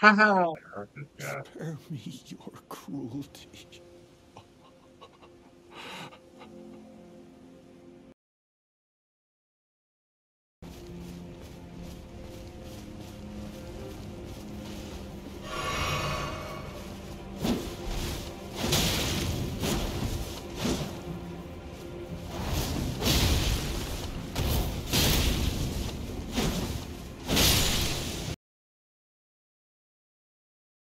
Ha ha. Spare me your cruelty.